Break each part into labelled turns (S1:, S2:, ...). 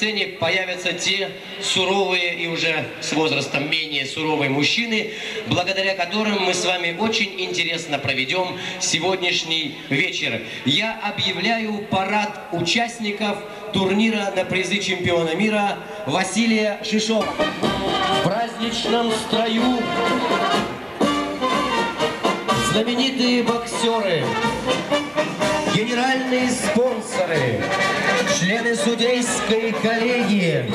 S1: сцене появятся те суровые и уже с возрастом менее суровые мужчины, благодаря которым мы с вами очень интересно проведем сегодняшний вечер. Я объявляю парад участников турнира на призы чемпиона мира Василия Шишова. В праздничном строю знаменитые боксеры, генеральные спонсоры, члены судейской коллегии,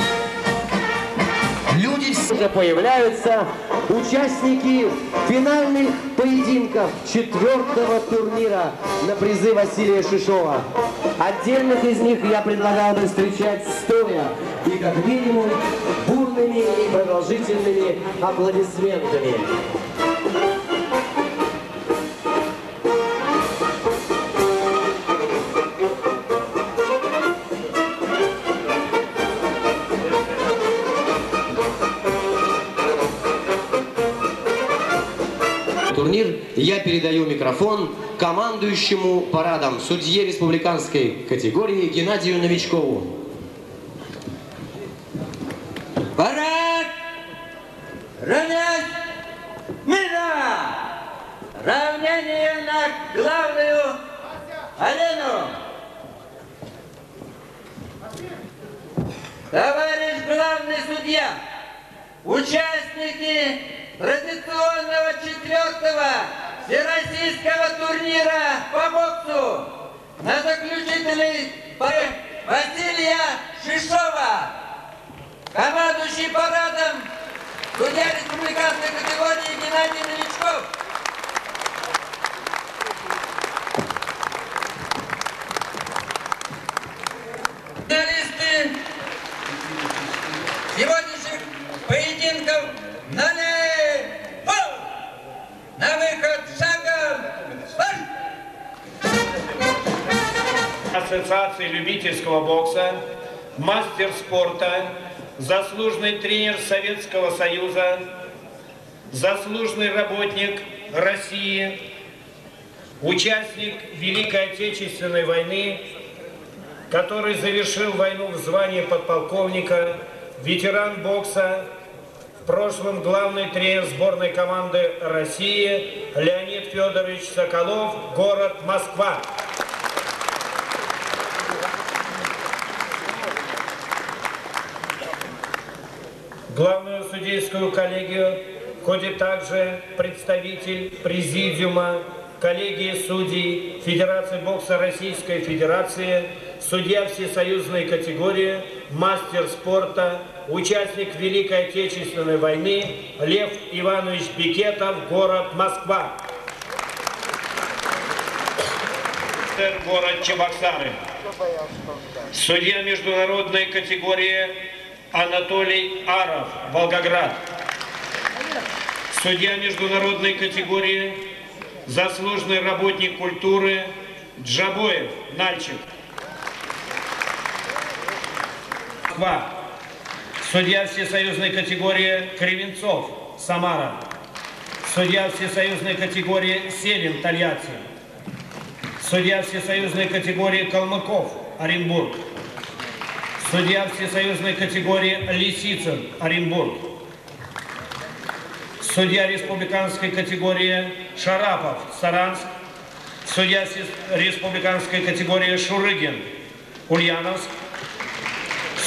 S1: люди уже появляются, участники финальных поединков четвертого турнира на призы Василия Шишова. Отдельных из них я предлагаю бы встречать стоя и как минимум бурными и продолжительными аплодисментами. Турнир, я передаю микрофон командующему парадом судье республиканской категории Геннадию Новичкову.
S2: Парад! Равнять! Мира! Равнение на главную арену! Товарищ главный судья, участники традиционного четвертого всероссийского турнира по боксу на заключительный бой Василия Шишова, командующий парадом судья республиканской категории Геннадий Новичков. Финалисты сегодняшних поединков налей! На выход шагом!
S3: Ассоциации любительского бокса, мастер спорта, заслуженный тренер Советского Союза, заслуженный работник России, участник Великой Отечественной войны, который завершил войну в звании подполковника, ветеран бокса, прошлом главный тренер сборной команды России Леонид Федорович Соколов, город Москва. Главную судейскую коллегию входит также представитель президиума коллегии судей Федерации бокса Российской Федерации, судья всесоюзной категории, мастер спорта, участник Великой Отечественной войны Лев Иванович Бикетов, город Москва. Город Чебоксары. Судья международной категории Анатолий Аров, Волгоград. Судья международной категории заслуженный работник культуры Джабоев, Нальчик. Москва. Судья всесоюзной категории Кривенцов, Самара. Судья всесоюзной категории Селин, Тольятти. Судья всесоюзной категории Калмыков, Оренбург. Судья всесоюзной категории Лисицын, Оренбург. Судья республиканской категории Шарапов, Саранск. Судья республиканской категории Шурыгин, Ульяновск.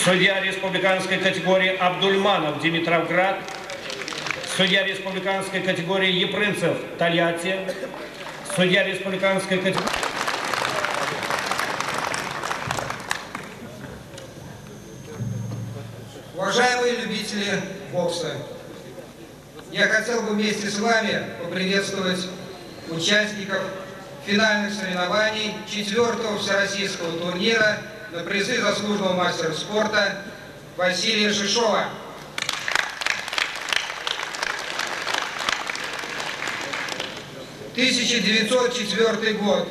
S3: Судья республиканской категории Абдульманов, Димитровград. Судья республиканской категории Епринцев, Тольятти. Судья республиканской категории...
S4: Уважаемые любители бокса, я хотел бы вместе с вами поприветствовать участников финальных соревнований четвертого всероссийского турнира на призы заслуженного мастера спорта Василия Шишова. «1904 год.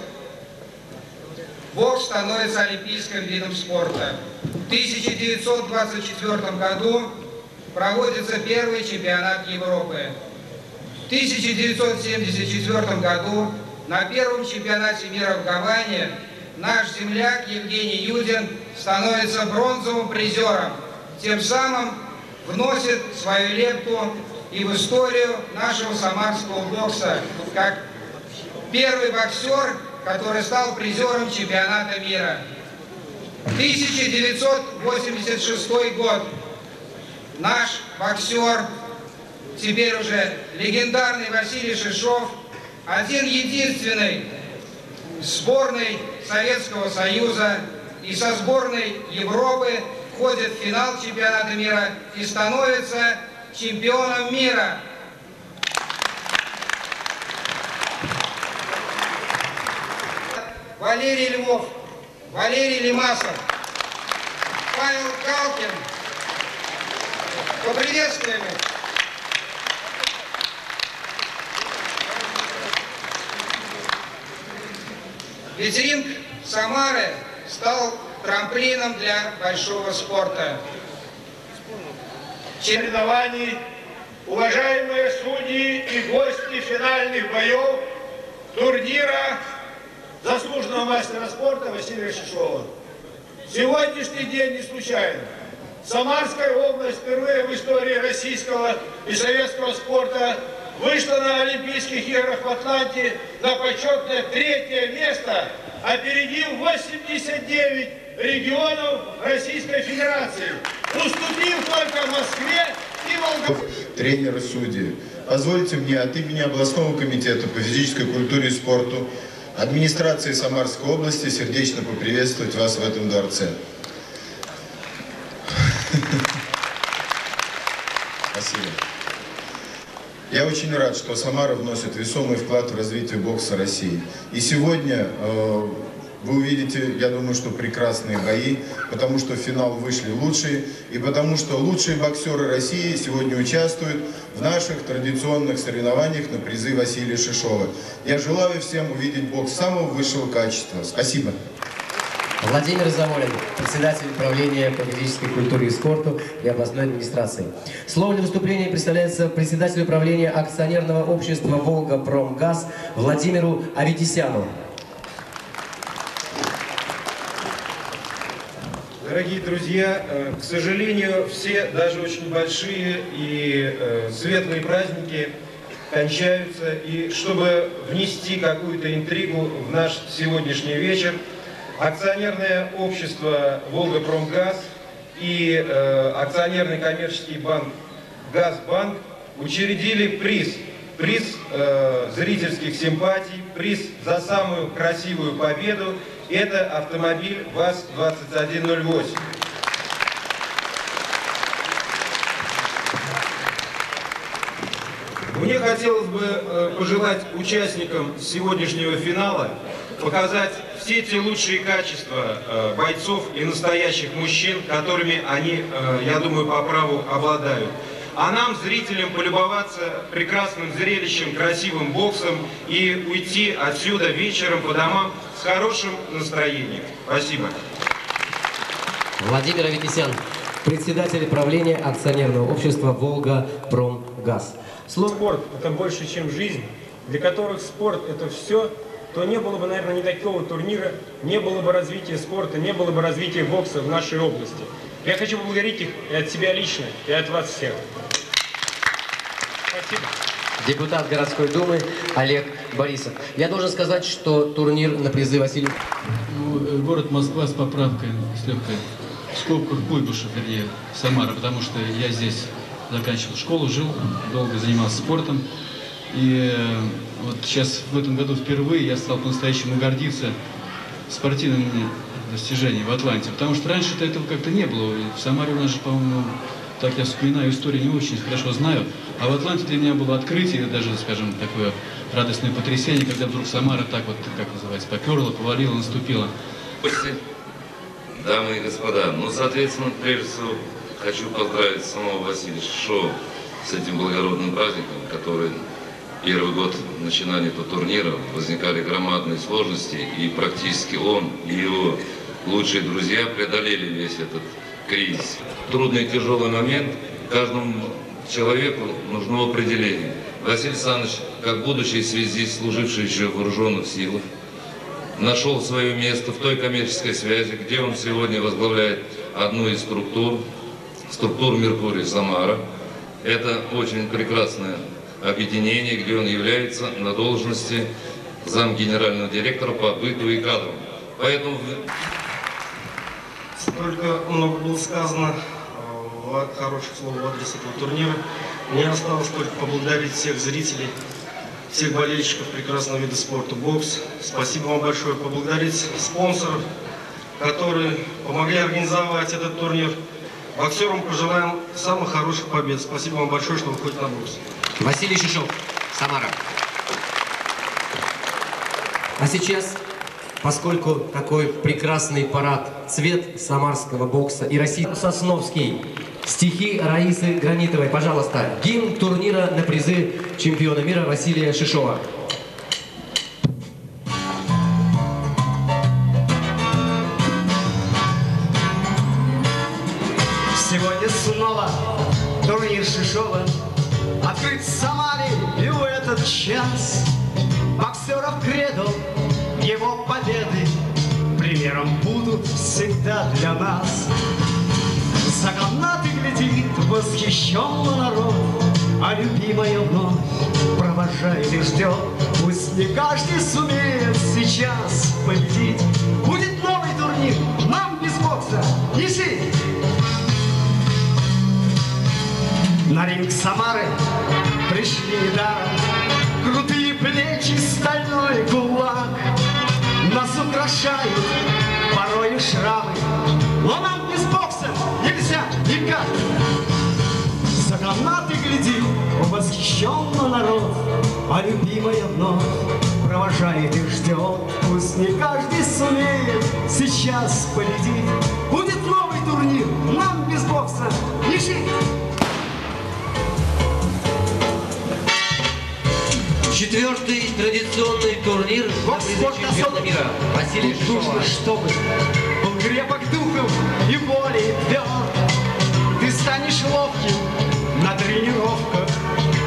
S4: Бокс становится олимпийским видом спорта. В 1924 году проводится первый чемпионат Европы. В 1974 году на первом чемпионате мира в Гаване наш земляк Евгений Юдин становится бронзовым призером, тем самым вносит свою лепту и в историю нашего самарского бокса, как первый боксер, который стал призером чемпионата мира. 1986 год. Наш боксер, теперь уже легендарный Василий Шишов, один единственный сборной Советского Союза и со сборной Европы входит в финал чемпионата мира и становится чемпионом мира. Валерий Львов, Валерий Лимасов, Павел Галкин. Поприветствуем их. Ведь ринг Самары стал трамплином для большого спорта.
S5: соревнований, уважаемые судьи и гости финальных боев турнира заслуженного мастера спорта Василия Шишова. Сегодняшний день не случайно. Самарская область впервые в истории российского и советского спорта вышла на Олимпийских играх в Атланте на почетное третье место, опередив 89 регионов Российской Федерации, уступив только Москве и Волгограду.
S6: тренеры, судьи. Позвольте мне от имени областного комитета по физической культуре и спорту администрации Самарской области сердечно поприветствовать вас в этом дворце. Спасибо. Я очень рад, что Самара вносит весомый вклад в развитие бокса России. И сегодня э, вы увидите, я думаю, что прекрасные бои, потому что в финал вышли лучшие, и потому что лучшие боксеры России сегодня участвуют в наших традиционных соревнованиях на призы Василия Шишова. Я желаю всем увидеть бокс самого высшего качества. Спасибо.
S1: Владимир Замолин, председатель управления по физической культуре и спорту и областной администрации. Слово для выступления представляется председатель управления акционерного общества «Волга-Промгаз» Владимиру Аветисяну.
S7: Дорогие друзья, э, к сожалению, все, даже очень большие и э, светлые праздники кончаются. И чтобы внести какую-то интригу в наш сегодняшний вечер, акционерное общество «Волгапромгаз» и э, акционерный коммерческий банк «Газбанк» учредили приз. Приз э, зрительских симпатий, приз за самую красивую победу. Это автомобиль ВАЗ-2108. Мне хотелось бы э, пожелать участникам сегодняшнего финала показать все те лучшие качества э, бойцов и настоящих мужчин, которыми они, э, я думаю, по праву обладают. А нам, зрителям, полюбоваться прекрасным зрелищем, красивым боксом и уйти отсюда вечером по домам с хорошим настроением. Спасибо.
S1: Владимир Аветисян, председатель правления акционерного общества «Волга-Промгаз». Слово
S8: спорт – это больше, чем жизнь, для которых спорт – это все, то не было бы, наверное, ни такого турнира, не было бы развития спорта, не было бы развития бокса в нашей области. Я хочу поблагодарить их и от себя лично, и от вас всех. Спасибо.
S1: депутат городской думы Олег Борисов. Я должен сказать, что турнир на призы Василия
S9: Ну, э, город Москва с поправкой, с легкой, в скобках Куйбышев, вернее, Самара, потому что я здесь заканчивал школу, жил, долго занимался спортом. И э, вот сейчас в этом году впервые я стал по-настоящему гордиться спортивными достижениями в Атланте. Потому что раньше-то этого как-то не было. И в Самаре у нас же, по-моему, так я вспоминаю историю, не очень хорошо знаю. А в Атланте для меня было открытие, даже, скажем, такое радостное потрясение, когда вдруг Самара так вот, как называется, поперла, повалила, наступила.
S10: Дамы и господа, ну, соответственно, прежде всего, хочу поздравить самого Василия Шишова с этим благородным праздником, который первый год начинания этого турнира возникали громадные сложности, и практически он и его лучшие друзья преодолели весь этот кризис. Трудный и тяжелый момент каждому человеку нужно определение. Василий Александрович, как будущий связист, служивший еще в вооруженных силах, нашел свое место в той коммерческой связи, где он сегодня возглавляет одну из структур, структур Меркурий Самара. Это очень прекрасное объединение, где он является на должности зам генерального директора по быту и кадрам. Поэтому
S7: Столько много было сказано э, хороших слов в адрес этого турнира. Мне осталось только поблагодарить всех зрителей, всех болельщиков прекрасного вида спорта бокс. Спасибо вам большое. Поблагодарить спонсоров, которые помогли организовать этот турнир. Боксерам пожелаем самых хороших побед. Спасибо вам большое, что вы ходите на бокс.
S1: Василий Шишов, Самара. А сейчас, поскольку такой прекрасный парад, цвет самарского бокса и России Сосновский, стихи Раисы Гранитовой, пожалуйста, гимн турнира на призы чемпиона мира Василия Шишова.
S11: Для нас За канаты глядит восхищенно народ А любимая вновь провожает и ждет. Пусть не каждый сумеет сейчас победить. Будет новый турнир, нам без бокса не жить. На ринг Самары пришли недаром Крутые плечи, стальной кулак. Нас украшают порою шрамы Но нам без бокса нельзя никак За канаты глядит восхищенно народ А любимая вновь провожает и ждет. Пусть не каждый сумеет сейчас победить. Будет новый турнир, нам без бокса не жить
S1: Четвертый традиционный турнир на призы чемпиона мира
S11: нужно,
S1: Шишова.
S11: чтобы был крепок духом и волей тверд. Ты станешь ловким на тренировках,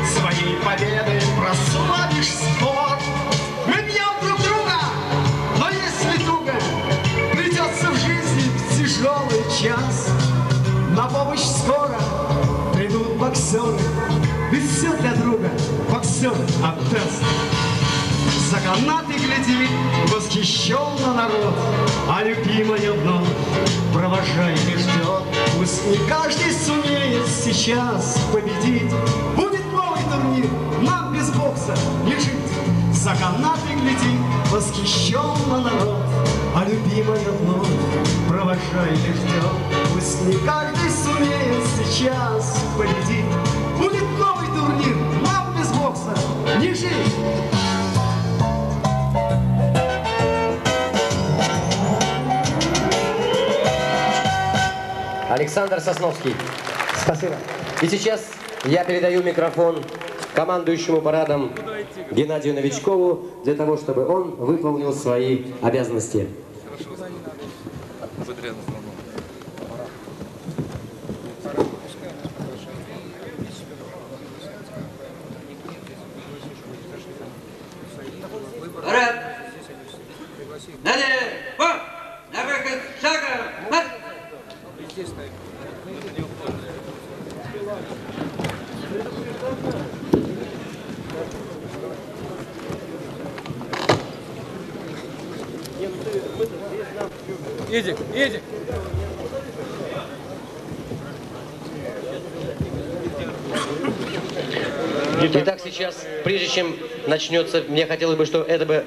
S11: своей победой прославишь спорт. Мы бьем друг друга, но если туго, придется в жизни в тяжелый час. На помощь скоро придут боксеры, ведь все для друга боксер отдаст. За канаты глядит восхищенно народ, А любимая вновь провожает и ждет. Пусть не каждый сумеет сейчас победить. Будет новый турнир, нам без бокса не жить. За канаты глядит восхищенно народ, А любимая вновь провожает и ждет. Пусть не каждый сумеет сейчас победить.
S1: Александр Сосновский. Спасибо. И сейчас я передаю микрофон командующему парадом Геннадию Новичкову для того, чтобы он выполнил свои обязанности.
S2: Парад! Далее! Вон! На выход шагом! Марш!
S8: Эдик, Эдик!
S1: Итак, сейчас, прежде чем начнется, мне хотелось бы, чтобы это бы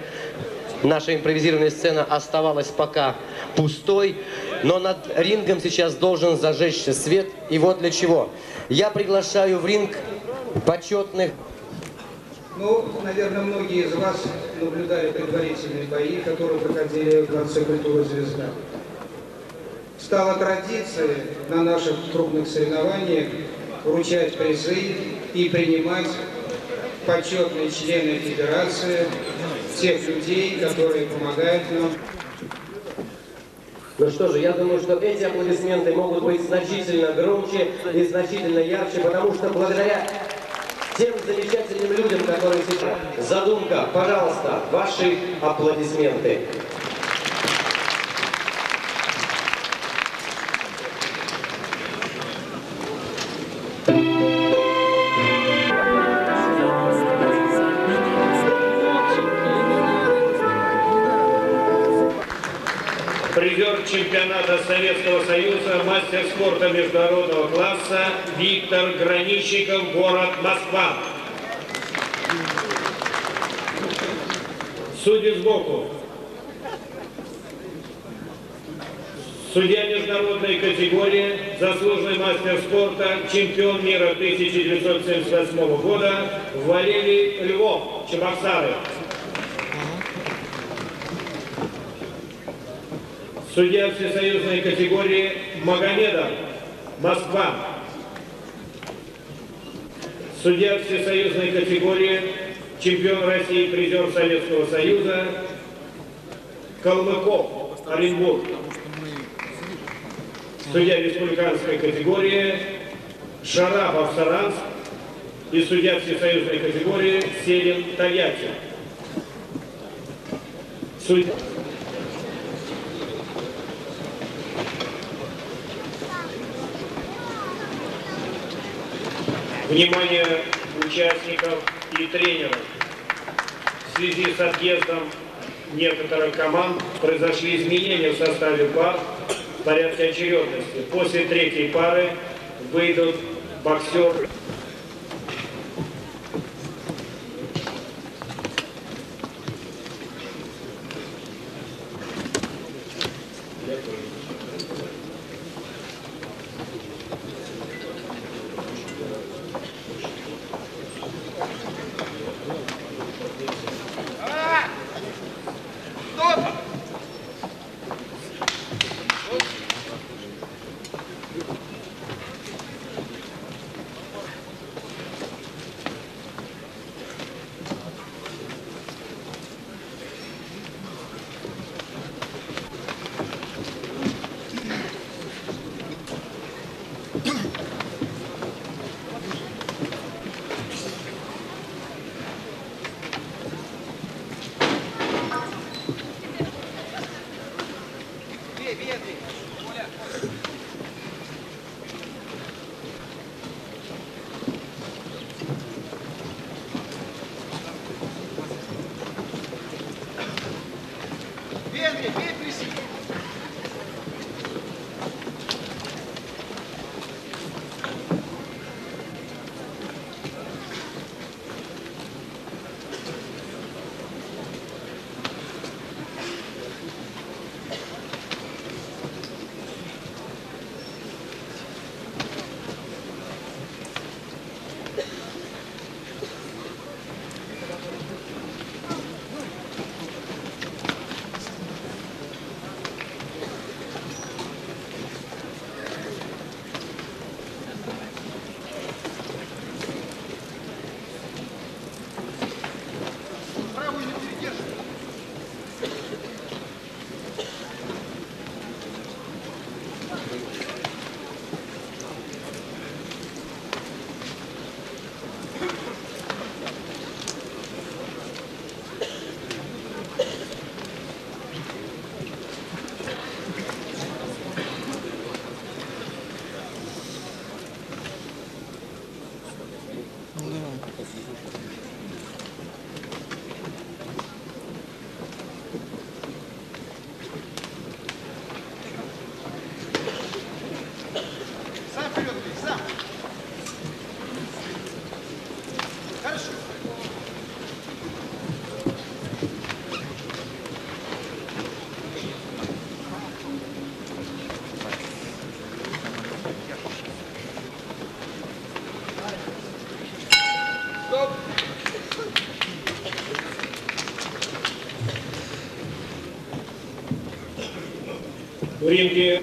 S1: наша импровизированная сцена оставалась пока пустой, но над рингом сейчас должен зажечься свет. И вот для чего. Я приглашаю в ринг почетных
S4: Ну, наверное, многие из вас наблюдали предварительные бои, которые проходили в Дворце культуры «Звезда». Стало традицией на наших крупных соревнованиях вручать призы и принимать почетные члены Федерации, тех людей, которые помогают нам
S1: Ну что же, я думаю, что эти аплодисменты могут быть значительно громче и значительно ярче, потому что благодаря тем замечательным людям, которые сейчас... Задумка, пожалуйста, ваши аплодисменты.
S3: Советского Союза, мастер спорта международного класса Виктор Граничников, город Москва. Судьи сбоку. Судья международной категории, заслуженный мастер спорта, чемпион мира 1978 года Валерий Львов, Чебоксары. Судья всесоюзной категории Магомедов, Москва. Судья всесоюзной категории, чемпион России, призер Советского Союза, Калмыков, Оренбург. Судья республиканской категории, Шарапов, Саранск. И судья всесоюзной категории, Селин, Тольятти. Судья... Внимание участников и тренеров. В связи с отъездом некоторых команд произошли изменения в составе пар в порядке очередности. После третьей пары выйдут боксер в ринге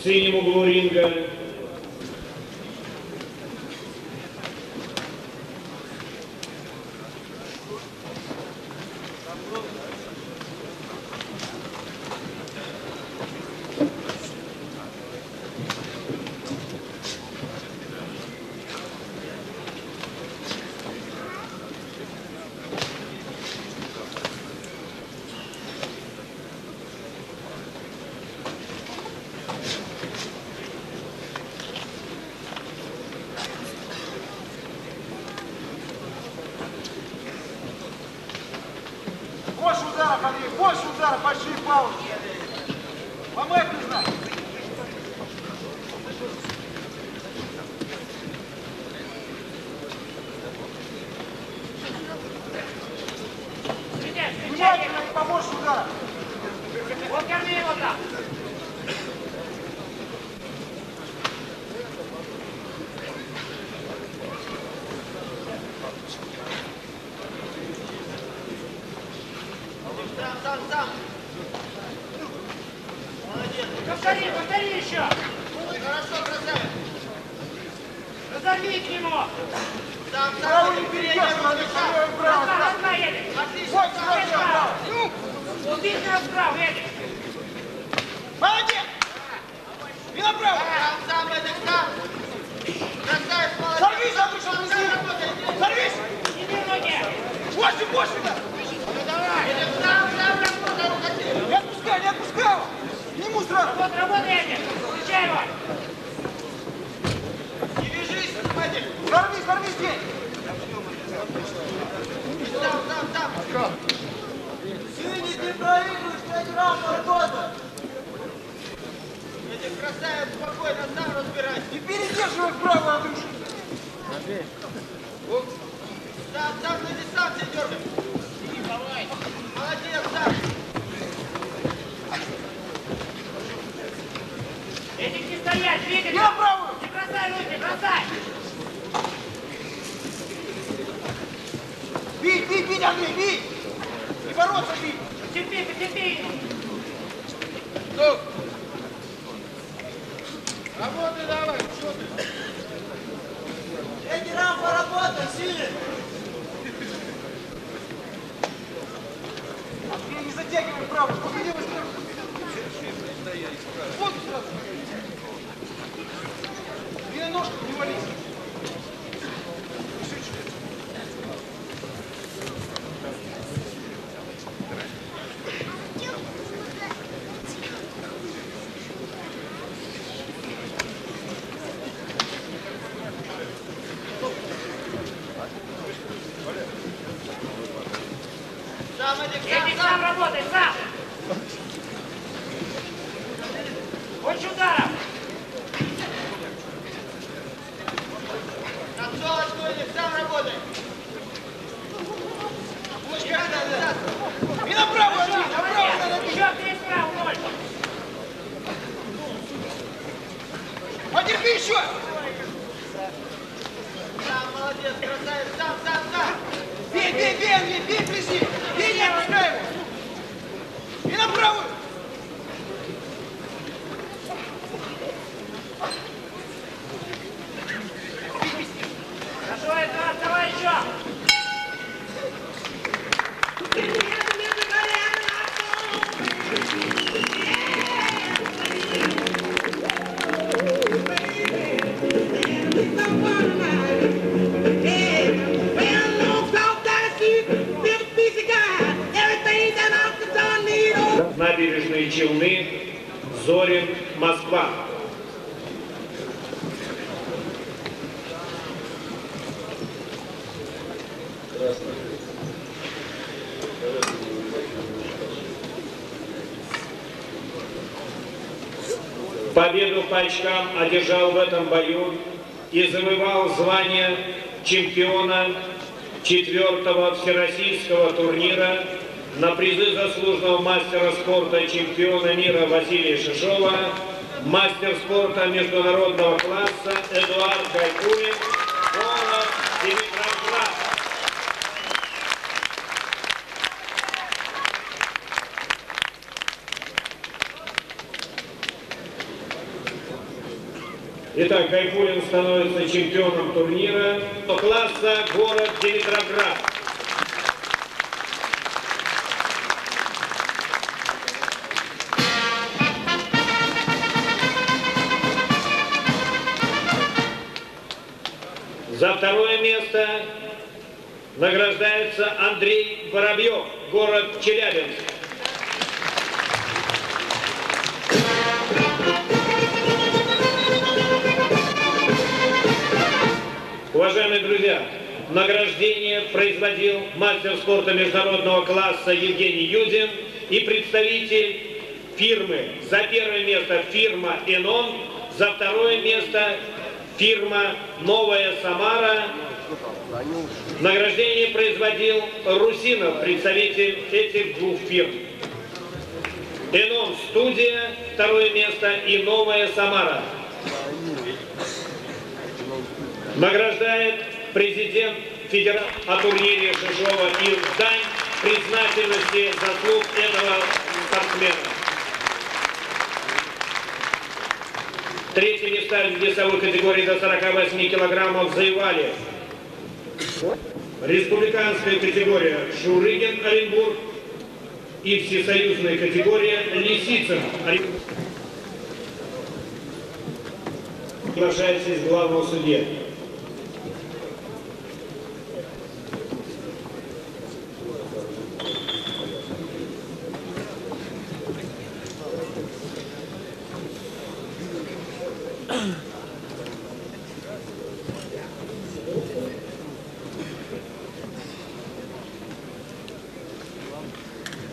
S3: В синем углу ринга
S12: Больше
S13: Потерпи еще!
S3: Очкам одержал в этом бою и завоевал звание чемпиона четвертого всероссийского турнира на призы заслуженного мастера спорта чемпиона мира Василия Шишова, мастер спорта международного класса Эдуард Гайкулин, город Димитровград. Итак, Гайфулин становится чемпионом турнира класса город Димитроград. За второе место награждается Андрей Воробьев, город Челябинск. Награждение производил мастер спорта международного класса Евгений Юдин и представитель фирмы. За первое место фирма «Энон», за второе место фирма «Новая Самара». Награждение производил Русинов, представитель этих двух фирм. «Энон Студия», второе место, и «Новая Самара». Награждает президент Федерации о турнире Шишова и в дань признательности заслуг этого спортсмена. Третье места в весовой категории до 48 килограммов завоевали. Республиканская категория Шурыгин Оренбург и всесоюзная категория Лисицын Оренбург. Приглашается из главного судья.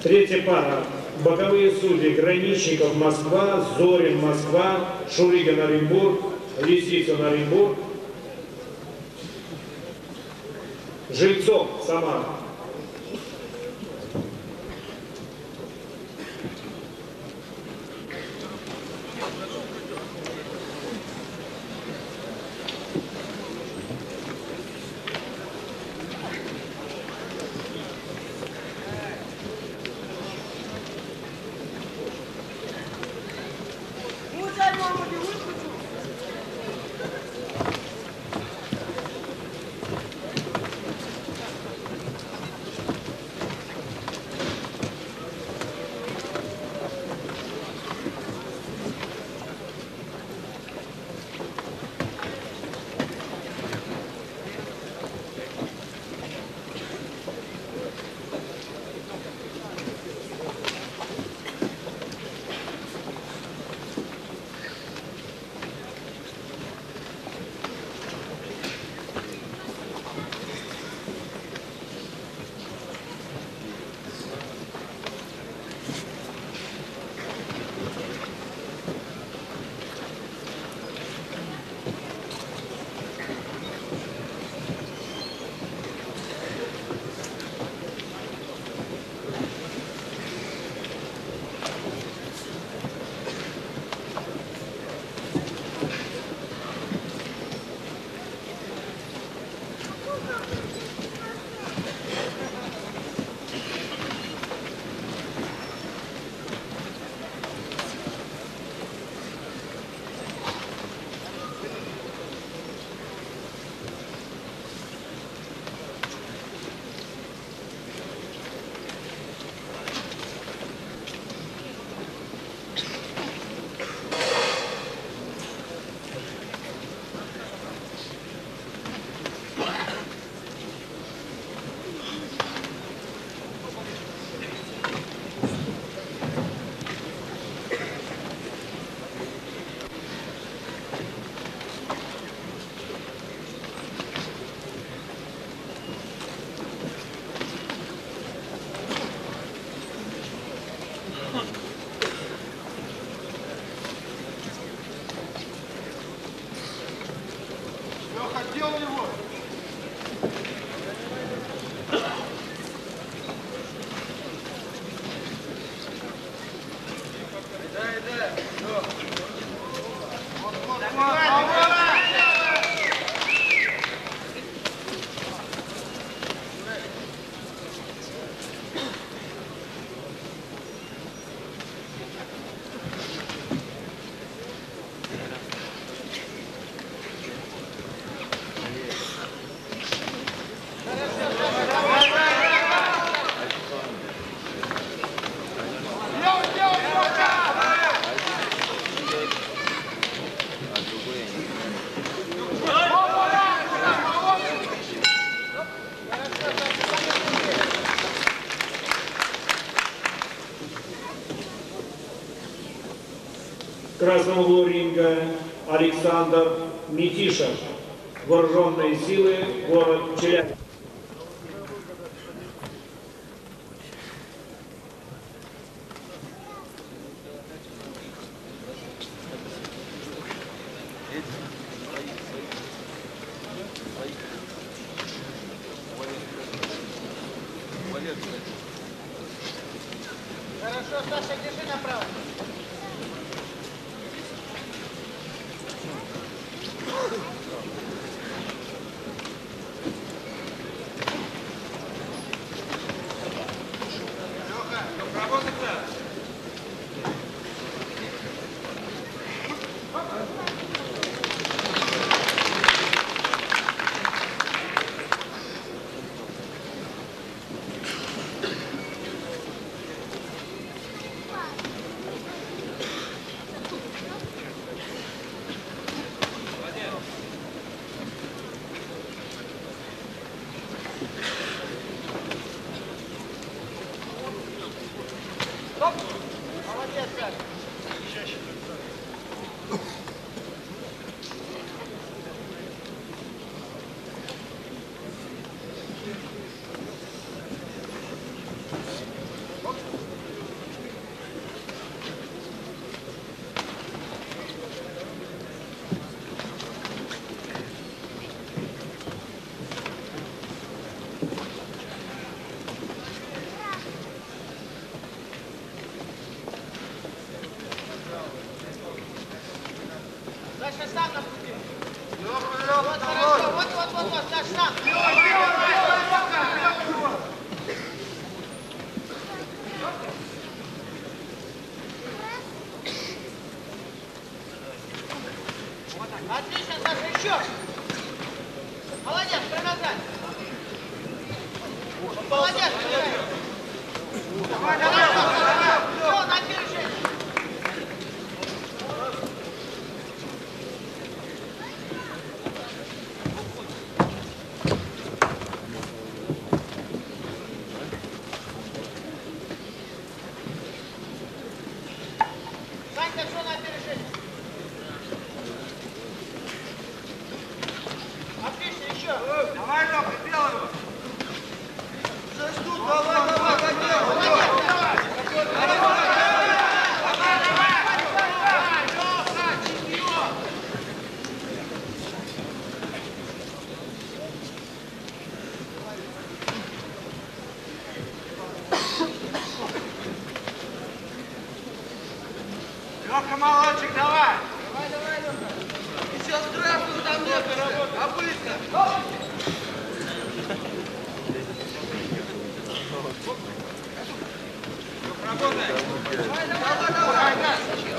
S3: Третья пара. Боковые судьи Граничников Москва, Зорин Москва, Шуригин Оренбург, Лисицын Оренбург, Жильцов Самара.
S12: Александр Метишев, вооруженные силы, город Челябинск.
S14: Ну-ка, молодчик, давай.
S15: Давай, давай, Лёха.
S14: Еще здравствуй, там нет, а быстро. Работай. Давай, давай, давай.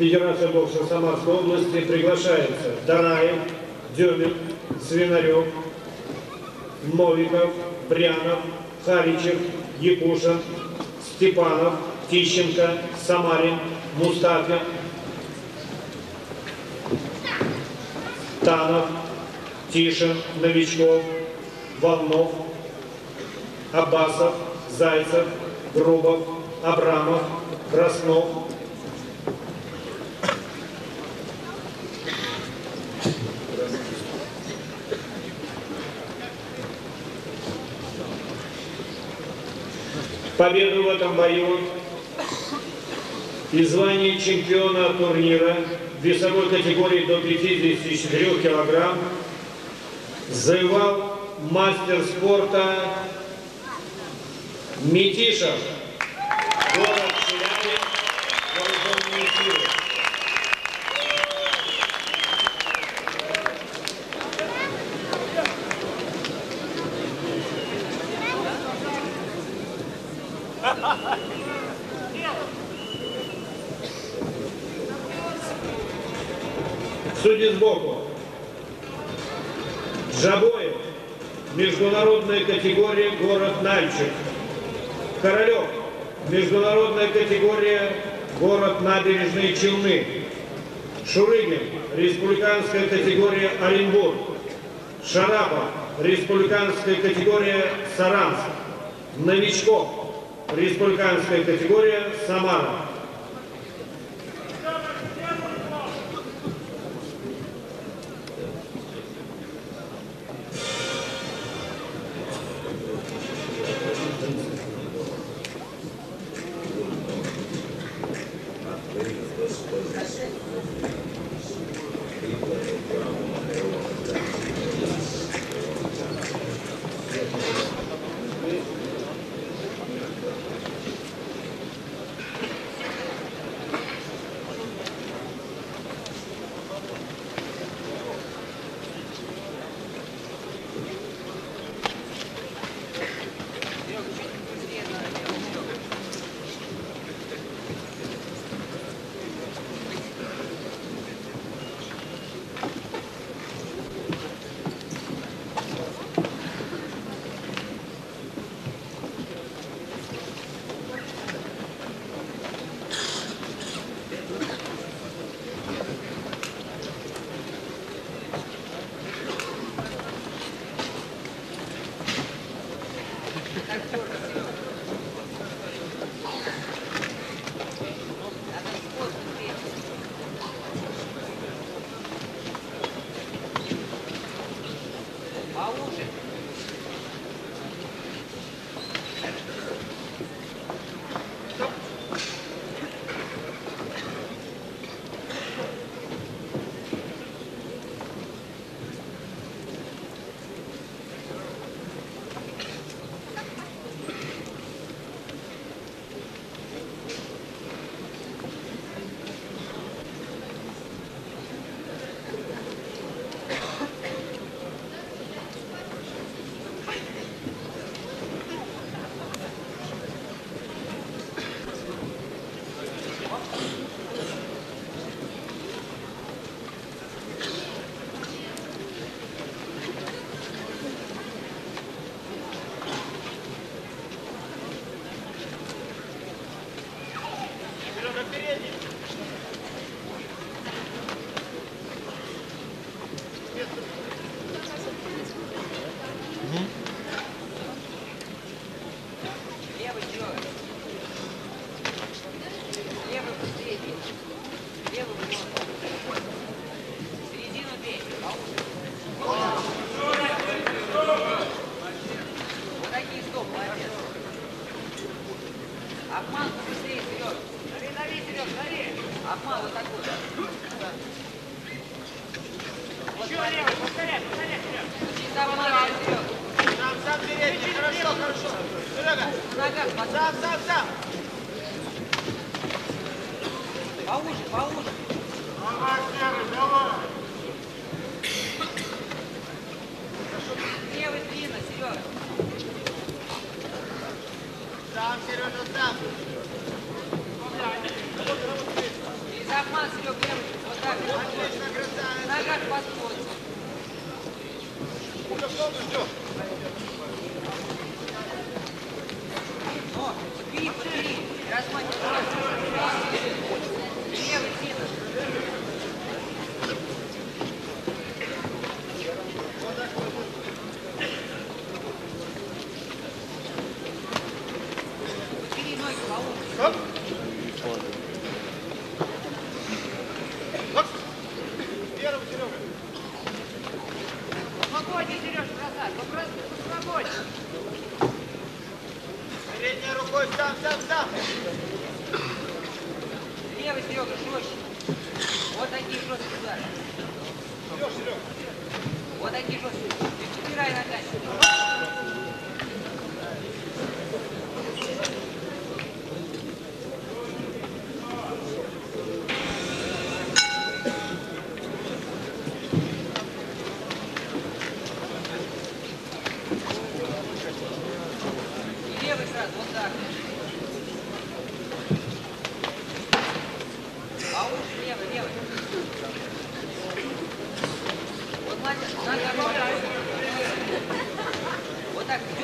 S3: Федерация бокса Самарской области приглашается Дараев, Демин, Свинарев, Новиков, Брянов, Харичев, Якушин, Степанов, Тищенко, Самарин, Мустафин, Танов, Тишин, Новичков, Волнов, Абасов, Зайцев, Грубов, Абрамов, Краснов, Победу в этом бою и звание чемпиона турнира весовой категории до 54 килограмм завоевал мастер спорта Митишев, город Челябинск, вооруженные силы. Судьи сбоку. Жабоев. Международная категория город Нальчик. Королев. Международная категория город Набережные Челны. Шурыгин. Республиканская категория Оренбург. Шарапов. Республиканская категория Саранск. Новичков. Республиканская категория Самара.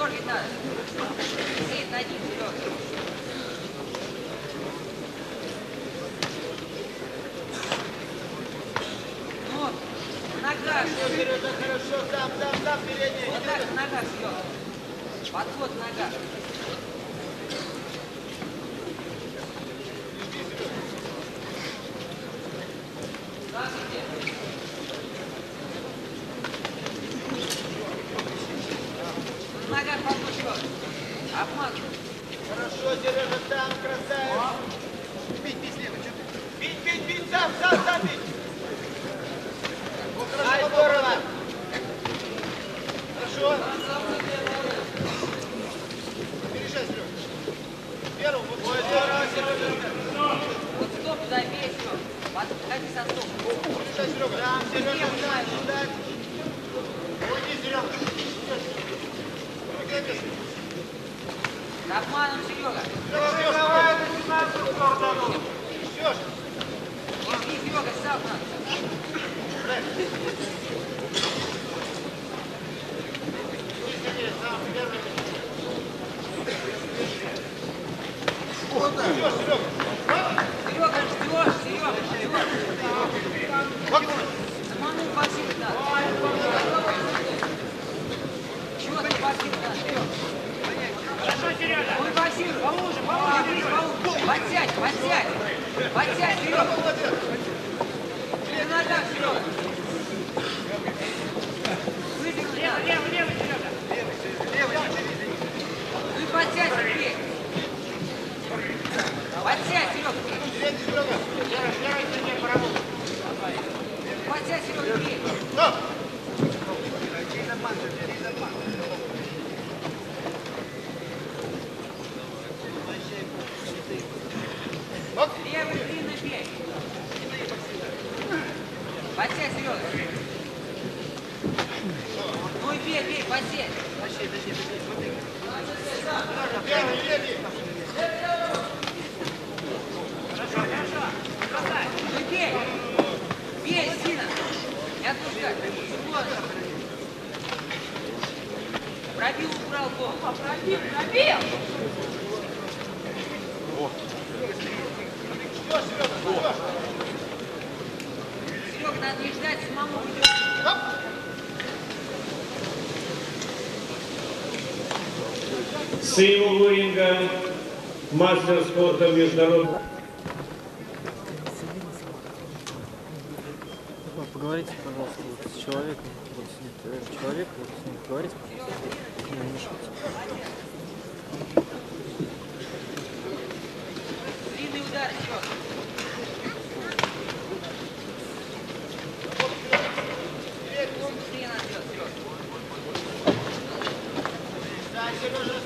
S12: Черный, да. Сидит на один, зеленый. Вот, нога.
S13: Все берется хорошо, там, там, там, передний.
S12: Вот так, нога съел. Подход нога.
S3: Сыну Луринга, мастер спорта международного.
S16: Поговорите, пожалуйста, вот с человеком. Вот с ним, э, человек, вот с ним говорите, пожалуйста. Не мешайте.
S12: Длинный удар,
S3: черт. Сережа,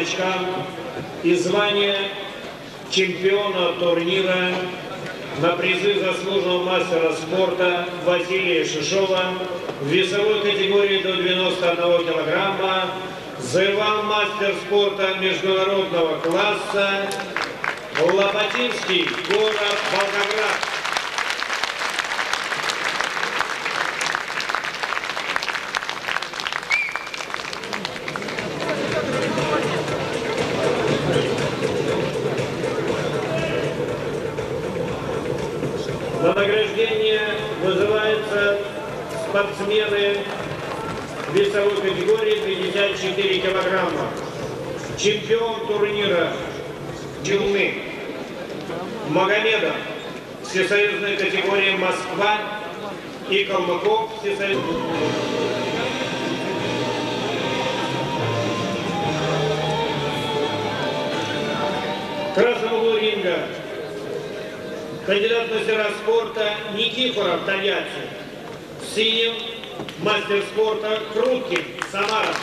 S3: очкам и звание чемпиона турнира на призы заслуженного мастера спорта Василия Шишова в весовой категории до 91 килограмма завоевал мастер спорта международного класса Лопатинский, город Волгоград. Спортсмены весовой категории 54 килограмма. Чемпион турнира Челны Магомедов, всесоюзная категория Москва и Калмыков, всесоюзная. В красном углу ринга кандидат мастера спорта Никифоров Тольятти. В синем мастер спорта Круткин Самара.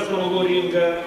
S12: Красного углу ринга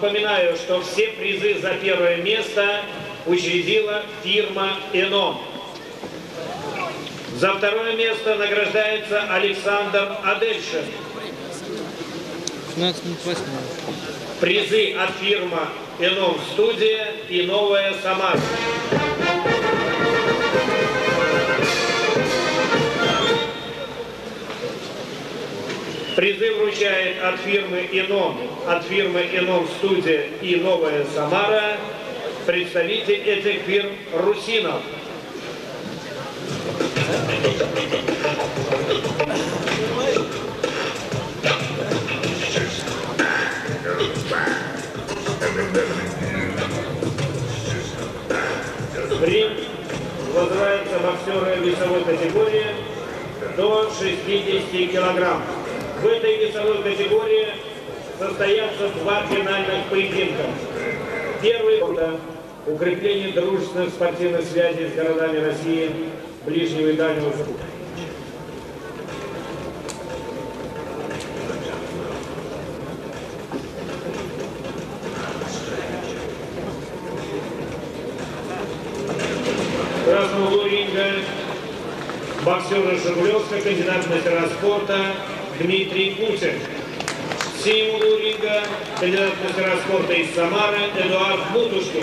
S3: Напоминаю, что все призы за первое место учредила фирма «Эном». За второе место награждается Александр Адельшин.
S16: 15
S3: Призы от фирмы «Эном Студия» и «Новая Самара». Призы вручает от фирмы «Эном» от фирмы Enom Студия и Новая Самара представитель этих фирм Русинов. Рим называется боксеры весовой категории до 60 килограмм. В этой весовой категории состоятся два финальных поединка. Первый – это укрепление дружественных спортивных связей с городами России, ближнего и дальнего Запада. Красного ринга боксера Жигулевска, кандидат мастера спорта Дмитрий
S12: Куцин. Singurul ligă, trenerul cu transportă Samara Eduard Mutușcu.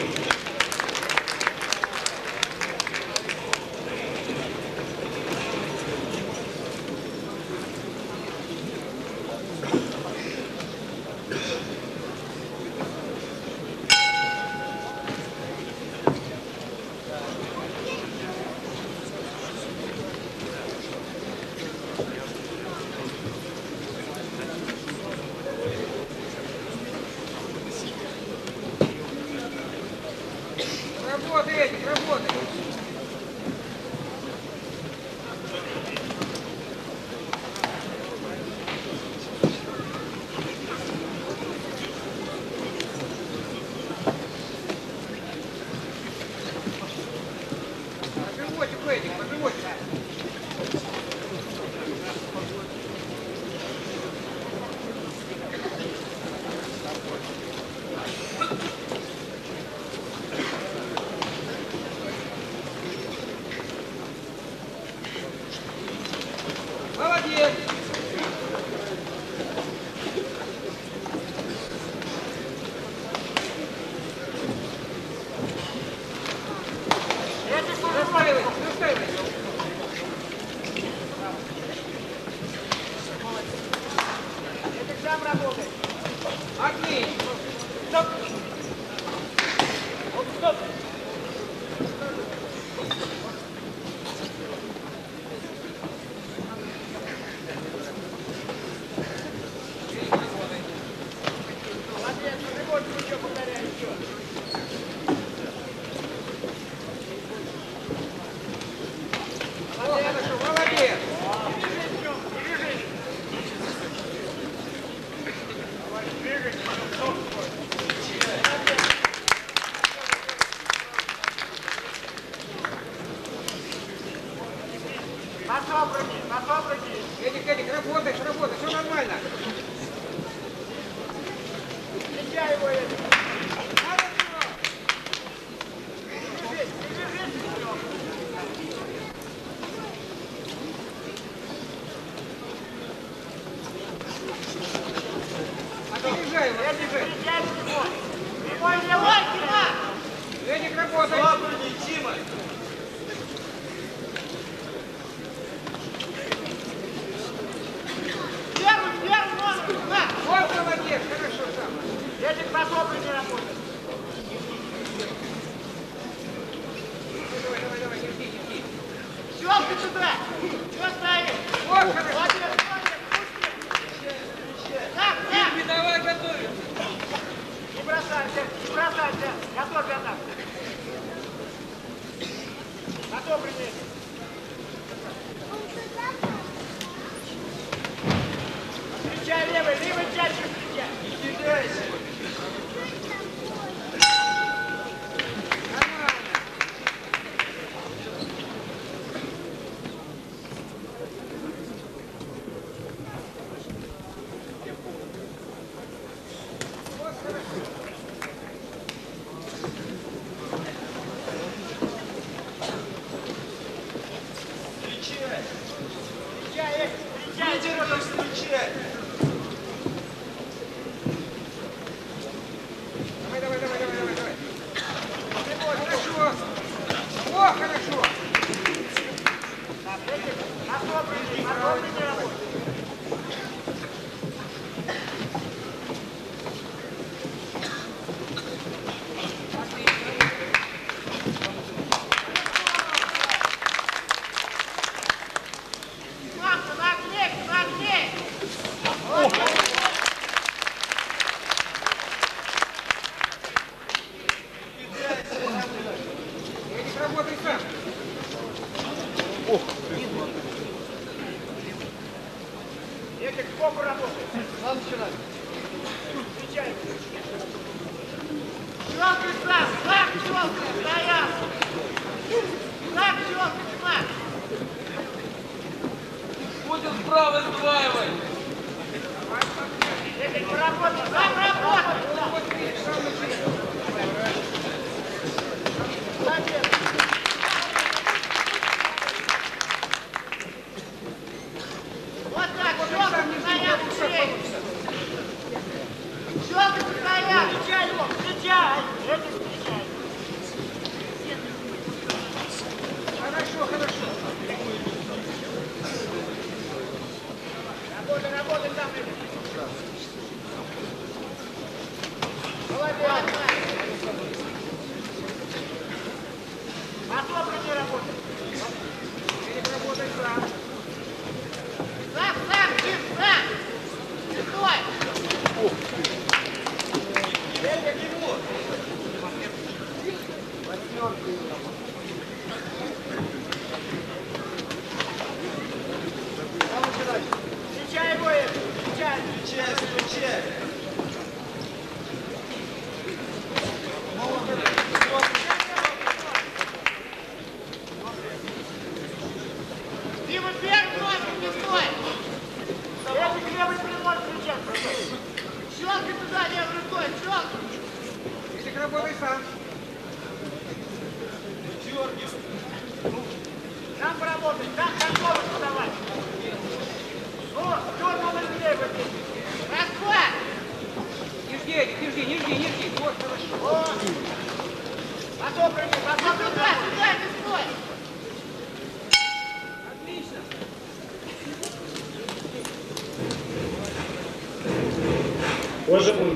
S12: Harvey
S3: there.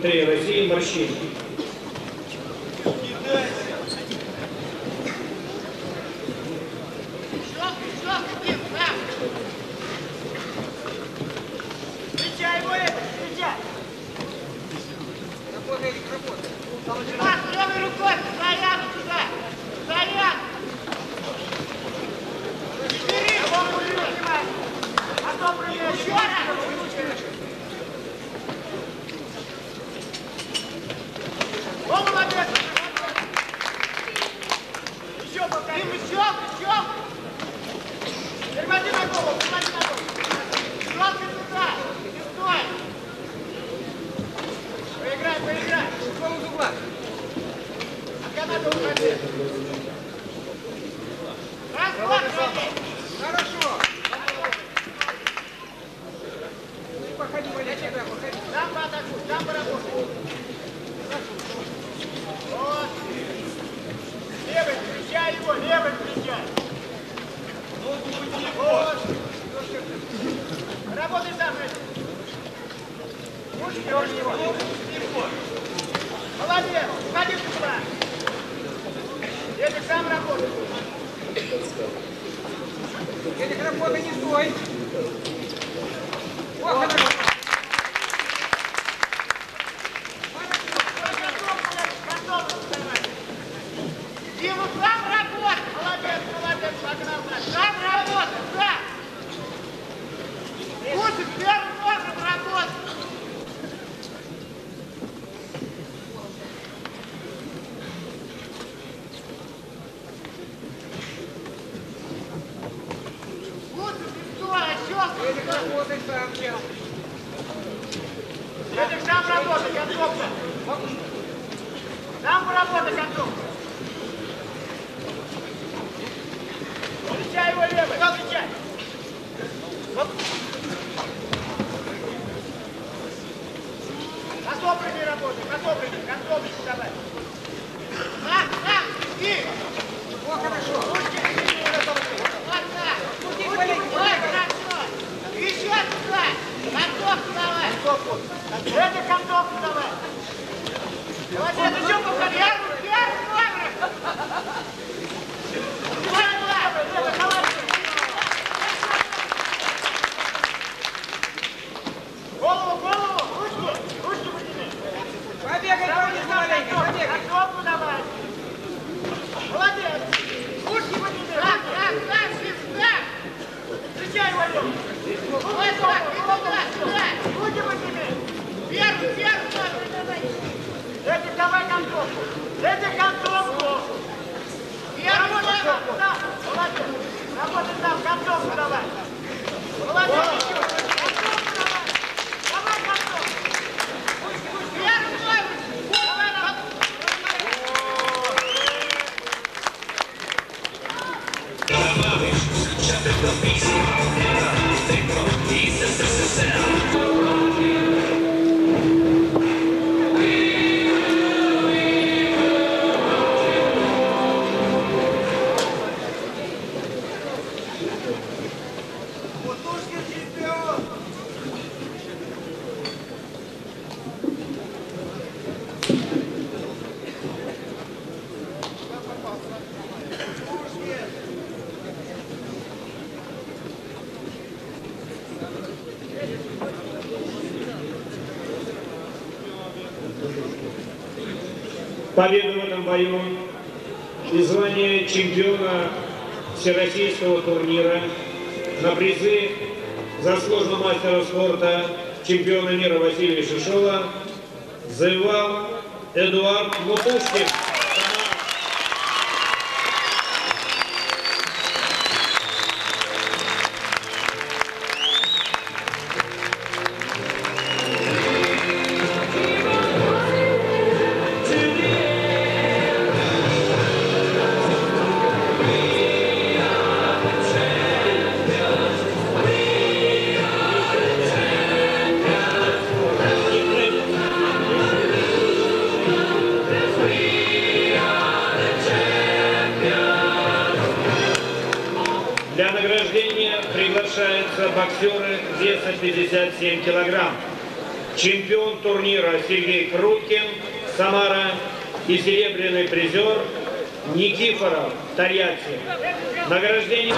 S3: Внутри России морщин.
S17: Thank you.
S3: Победу в этом бою и звание чемпиона всероссийского турнира на призы заслуженного мастера спорта чемпиона мира Василия Шишова завоевал Эдуард Мутушкин. Тольятти. Награждение...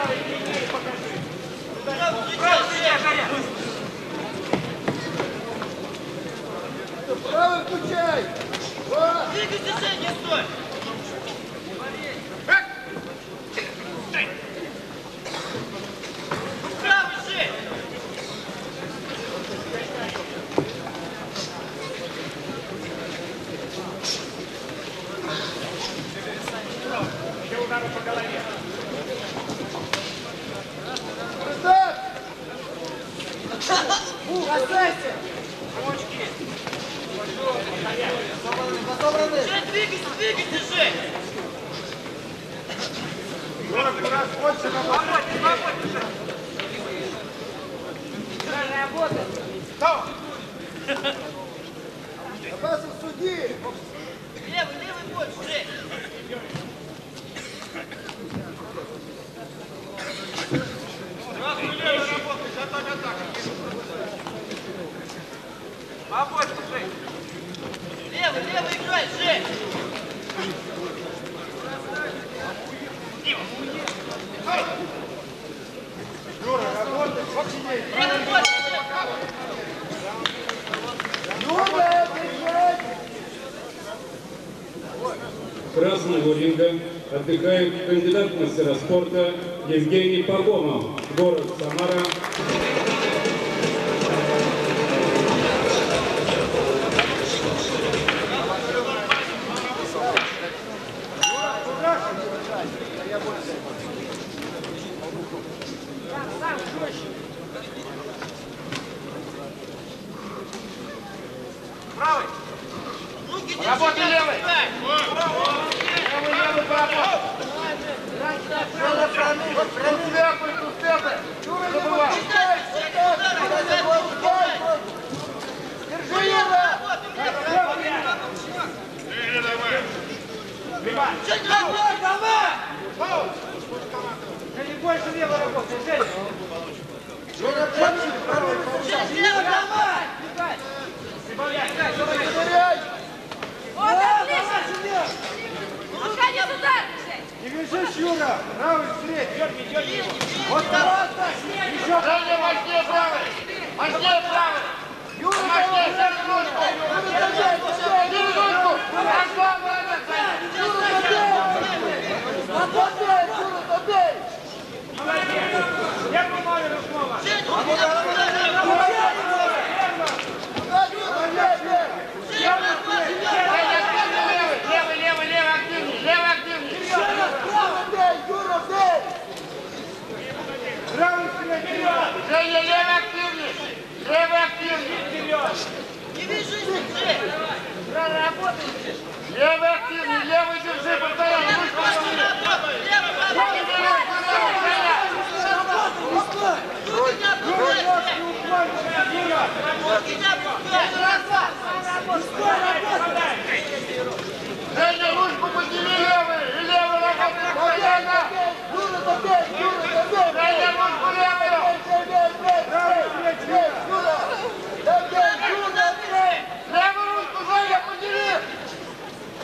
S12: Правой линии покажи.
S13: Правый включай!
S12: Двигайся, не стой.
S13: Касайся!
S12: Ручки.
S13: Собраны!
S12: Жень, двигайся, двигайся, Жень.
S13: Юра, ты раз больше работай!
S12: Свободнее, свободнее, Жень.
S17: Жень, работай!
S13: Абасов, суди!
S12: Левый, левый больше, Жень.
S13: Здравствуй, левый работай, готовь атаку!
S12: Побольше, Жень. Левый, левый играй, Жень. Юра, работай, как сидеть?
S18: Юра, держать!
S19: Красного ринга отдыхает кандидат мастера спорта Евгений Пахомов, город Самара.
S12: Левый активней! Левый держи, постоянно! Ручку держи! Женя, ручку подними левый! И левый работает постоянно! Юра, побей! Юра, побей! Женя, ручку левую! Левую ручку, Женя, подними!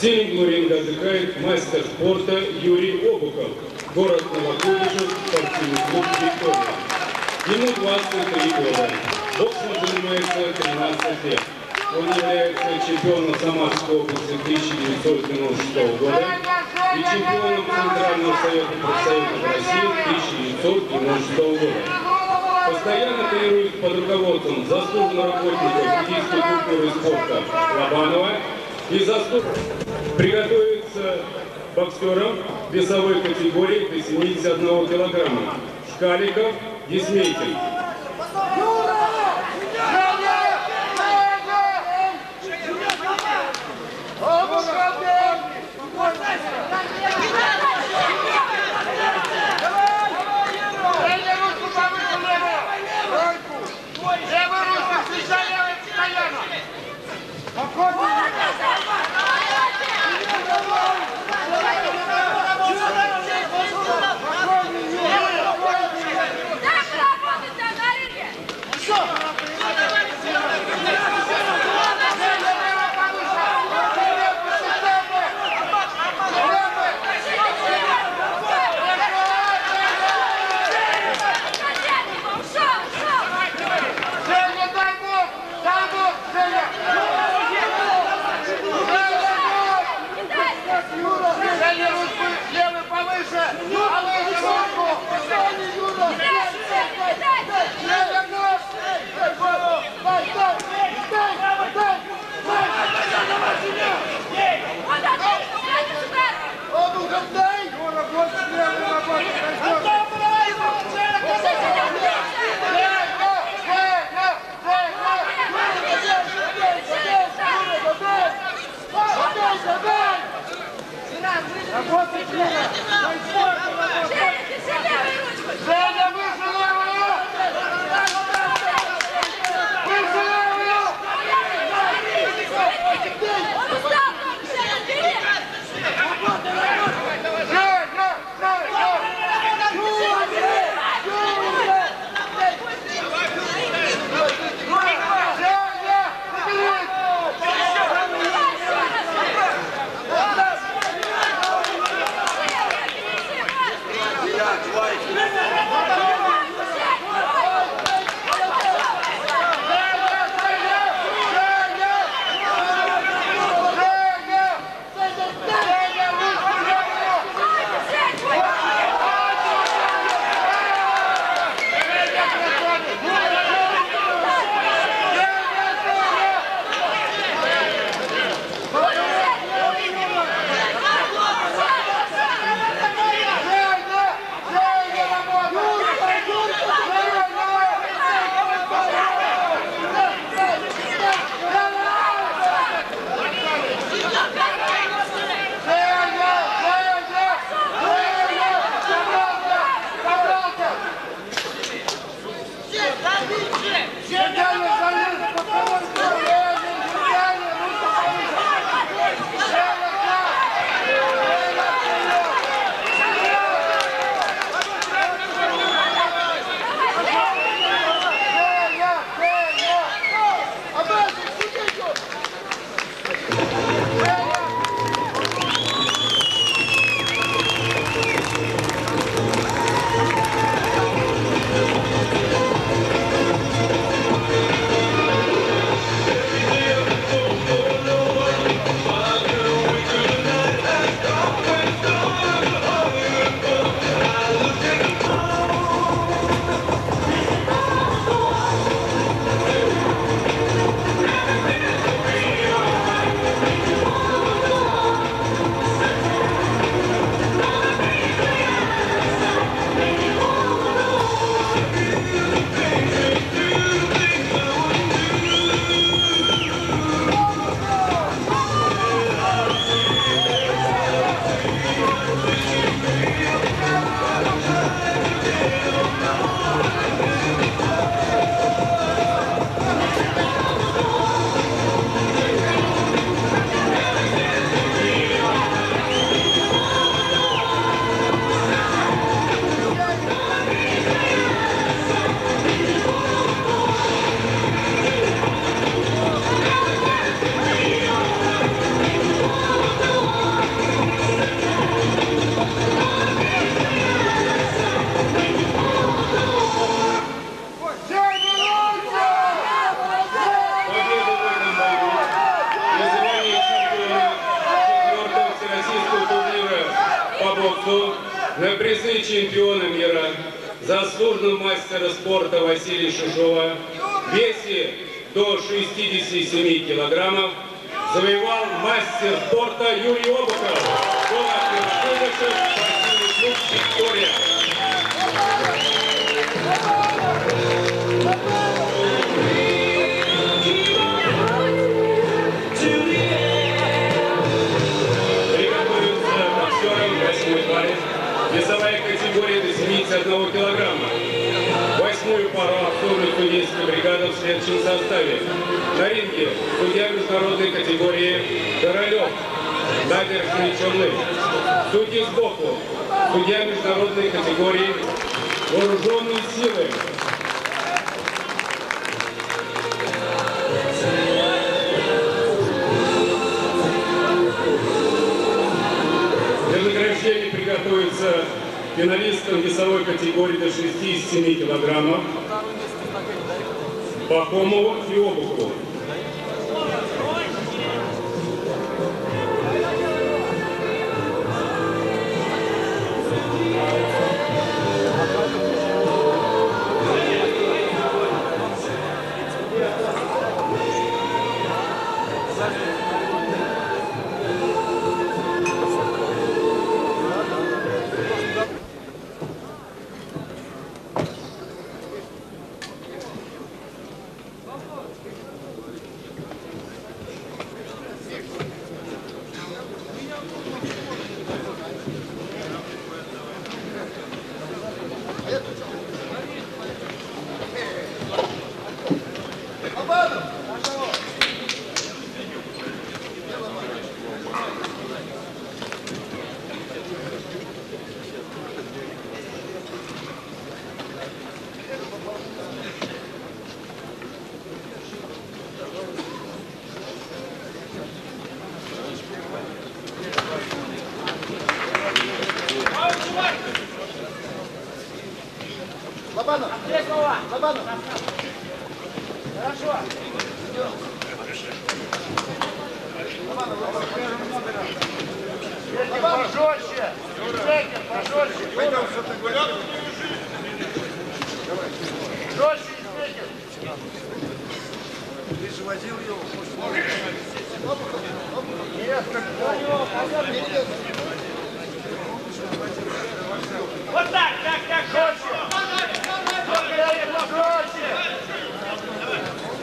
S19: Зелень ринга отдыхает мастер спорта Юрий Обухов, город Новокуйбышев, спортивный клуб «Виктория». Ему 23 года. Боксом занимается 13 лет. Он является чемпионом Самарской области 1996 года и чемпионом Центрального совета профсоюзов России 1996 года. Постоянно тренирует под руководством заслуженного работника физической культуры и спорта Лобанова и заслуг приготовиться боксерам весовой категории до 71 килограмма. Шкаликов, Есмейкин.
S12: Левую ручку, встречай левый постоянно!
S20: Так
S12: возил его, Нет, Вот так, так, так! Жестче!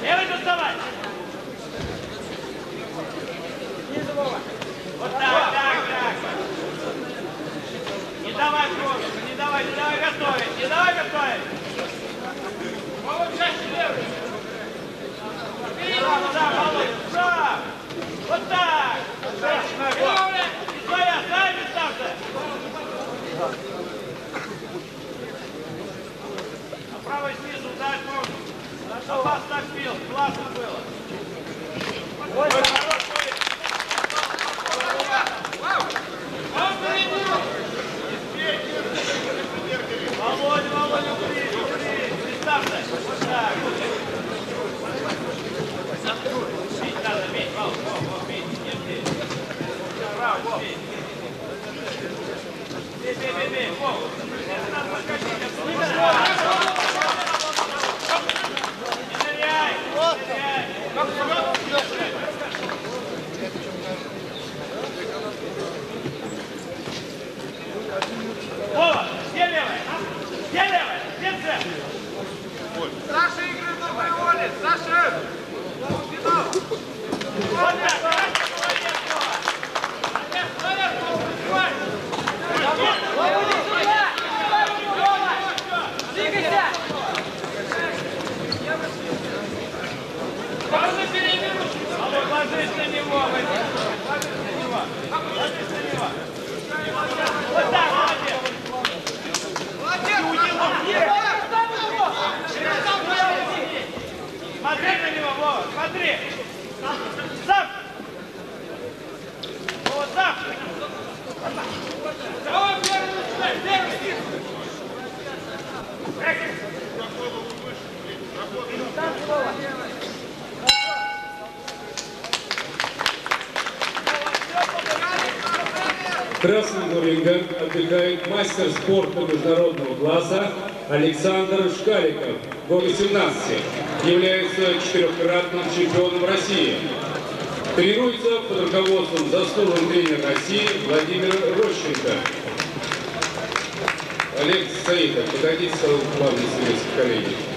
S12: Левый доставай! Снизу, Вова! Вот так, так, так! Не давай кровь, не давай, не давай готовить, не давай готовить! Да, Володя, браво! Вот так! Вовремя! И своя, сами ставься! А правой снизу дать можно. Запас так бил, классно было. Ой, левая? Где центр? Саша игры на приволе! Саша! Смотри. Зап. Вот зап. Давай первый начинай, первый стих.
S19: Красным рингом отдыхает мастер спорта международного класса Александр Шкаликов, год 17 является четырехкратным чемпионом России. Тренируется под руководством заслуженного тренера России Владимира Рощенко. Олег Саитов, подойдите к главной советской коллеги.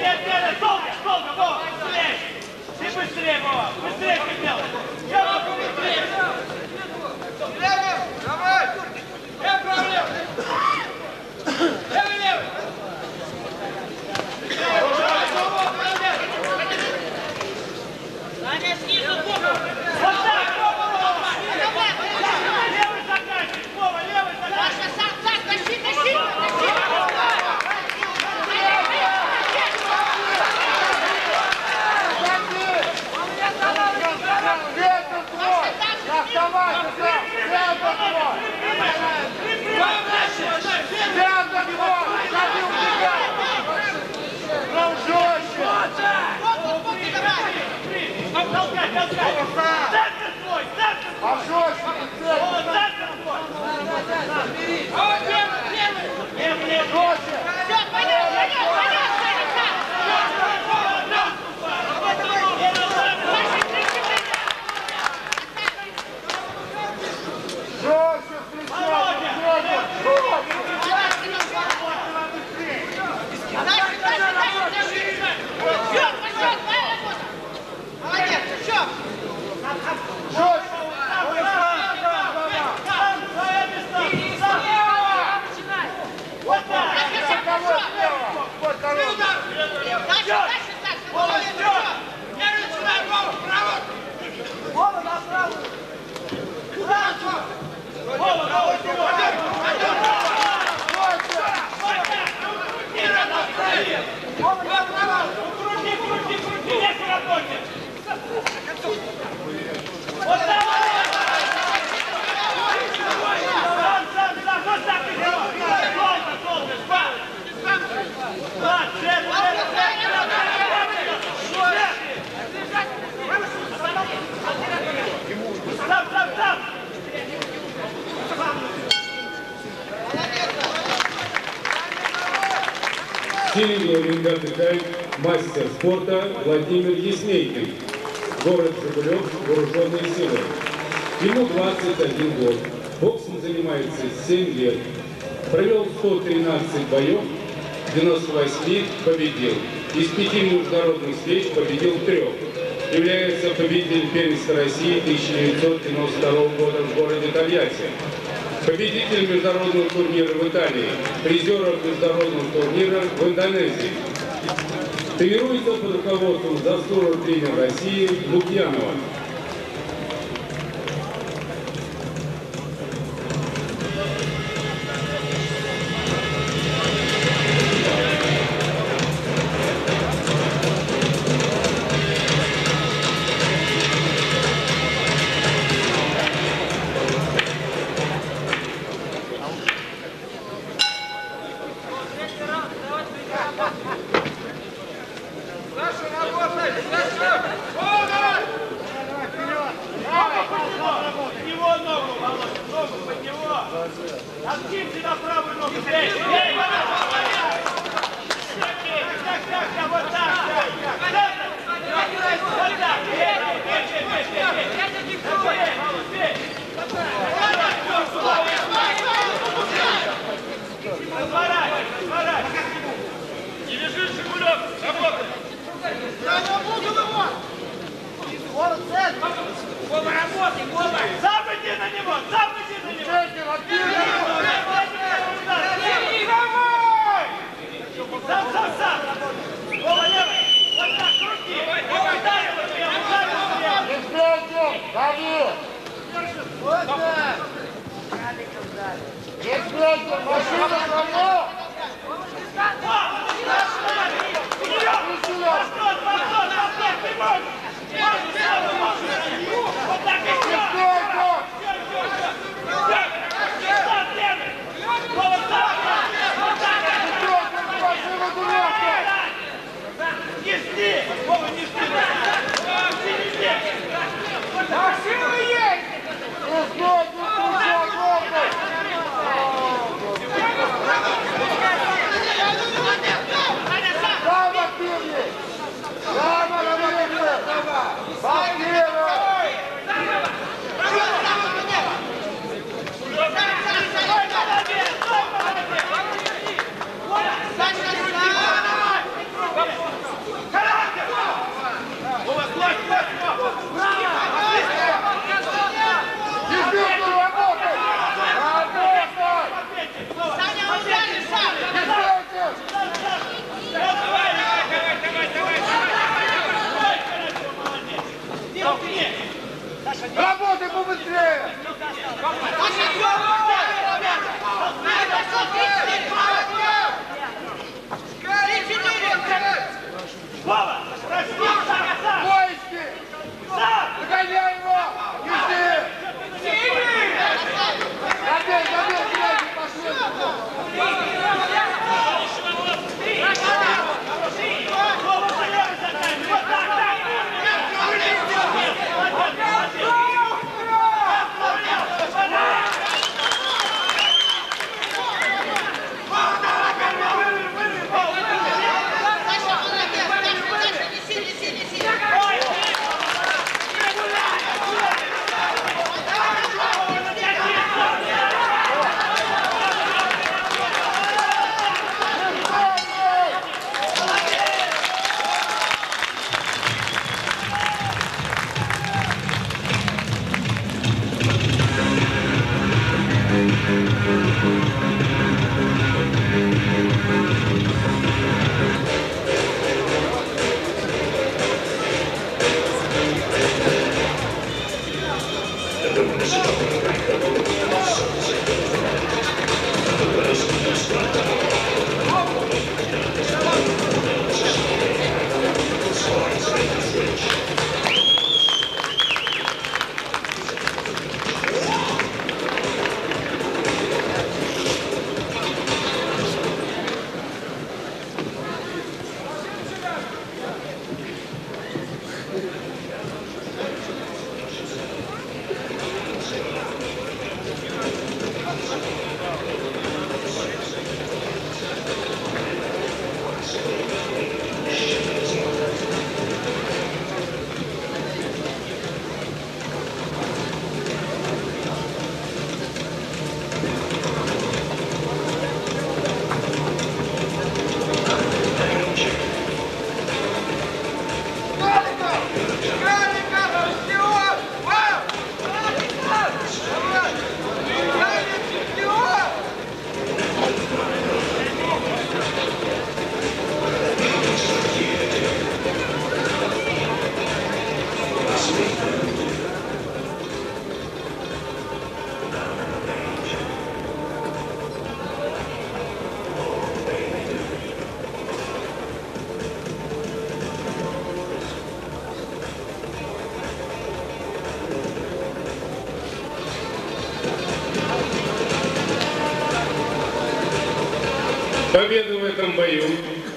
S17: Давай! Левый, левый! Левый, левый! Крути, крути, крути, не сработает!
S19: Сильный олимпиадный мастер спорта Владимир Яснейкин город Жигулев, вооруженные силы. Ему 21 год. Боксом занимается 7 лет. Провел 113 боев, 98 победил. Из пяти международных встреч победил трех. Является победителем первенства России 1992 года в городе Тольятти. Победитель международного турнира в Италии, призеров международного турнира в Индонезии. Тренируется под руководством дозора тренера России Лукьянова.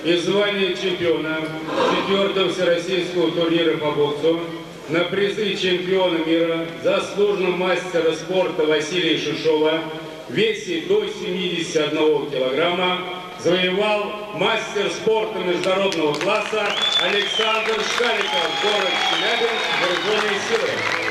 S19: И звание чемпиона четвертого всероссийского турнира по боксу на призы чемпиона мира, заслуженного мастера спорта Василия Шишова весе до 71 килограмма завоевал мастер спорта международного класса Александр Шкаликов, город Челябинск, вооруженные силы.